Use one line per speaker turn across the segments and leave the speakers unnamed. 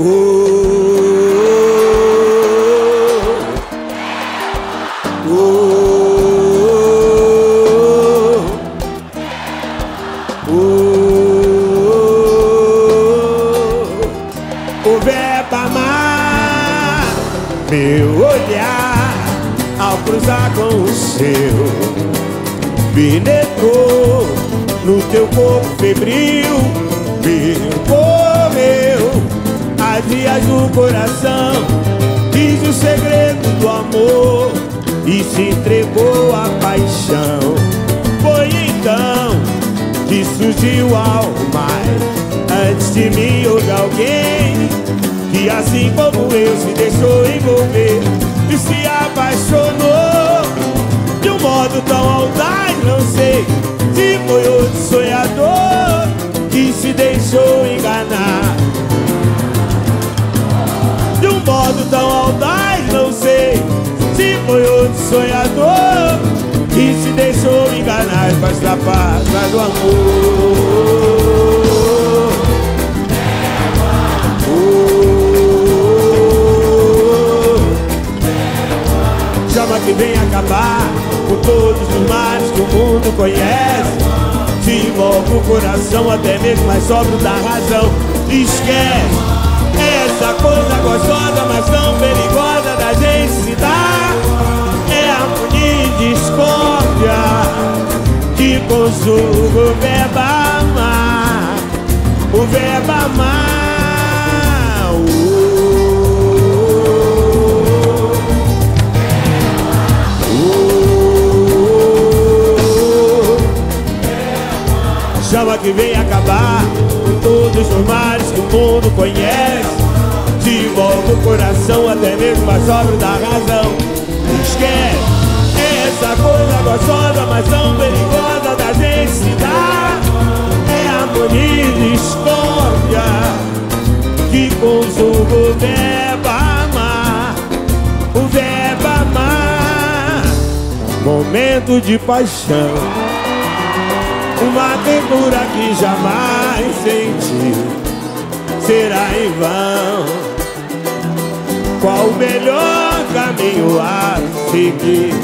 O verbo amar, meu olhar ao cruzar com o seu, penetrou no teu corpo febril, percorreu as vias do coração, diz o segredo do amor e se entregou à paixão. Foi então que surgiu ao mais. Antes de mim houve alguém que assim como eu se deixou envolver e se apaixonou tão audaz, não sei se foi outro sonhador que se deixou enganar com as trapaças do amor. Chama que vem acabar com todos os males que o mundo conhece. Te envolve o coração, até mesmo mais sóbrio da razão. Esquece essa coisa gostosa, mas tão perigosa da gente se dar. É harmonia e discórdia que conjuga o verbo amar. O verbo amar. Chama que vem acabar com todos os males que o mundo conhece. Coração, até mesmo mais sóbrio da razão. Esquece essa coisa gostosa, mas tão perigosa da gente se dar. É harmonia e discórdia que conjuga o verbo amar. O verbo amar. Momento de paixão. Uma ternura que jamais senti será em vão. Qual o melhor caminho a seguir?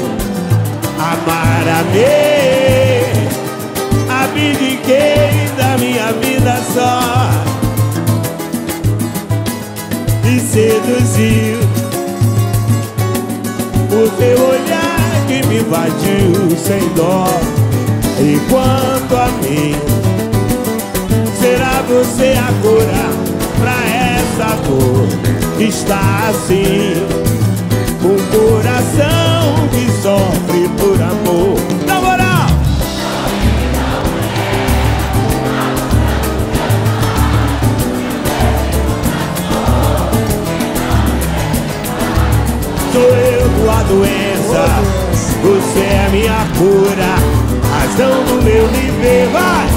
Amar a mim, abdiquei da minha vida só e seduziu o teu olhar que me invadiu sem dó. E quanto a mim, será você a cura está assim? Um coração que sofre por amor. Na moral! Sou eu tua doença, você é minha cura, razão do meu viver, vai!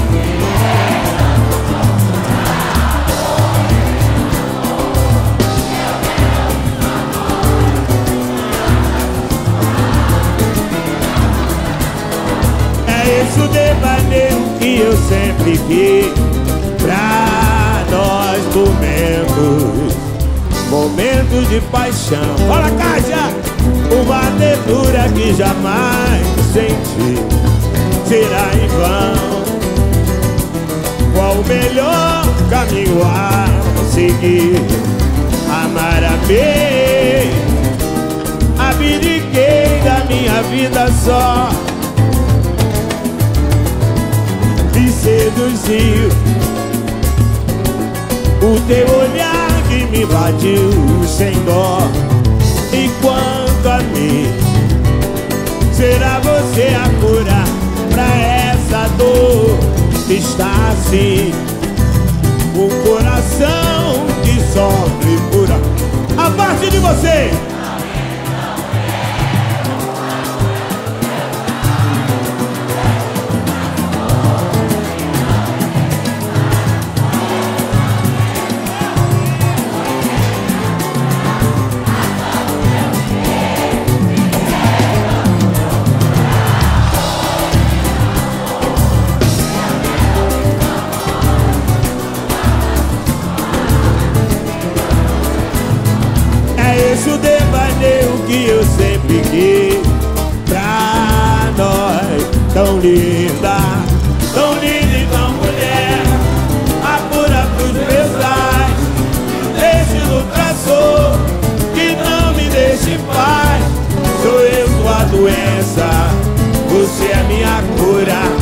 Esse o devaneio que eu sempre quis pra nós momentos, momentos de paixão. Fala, Caixa! Uma ternura que jamais senti será em vão. Qual o melhor caminho a seguir? Amar a mim, abdiquei da minha vida só. Seduziu o teu olhar que me invadiu sem dó. E quanto a mim, será você a cura pra essa dor? Está assim, o coração que sofre por a a parte de você. Quis pra nós. Tão linda, tão linda e tão mulher, apura pros meus pais. Deixe no traçou, que não me deixe em paz. Sou eu tua doença, você é minha cura,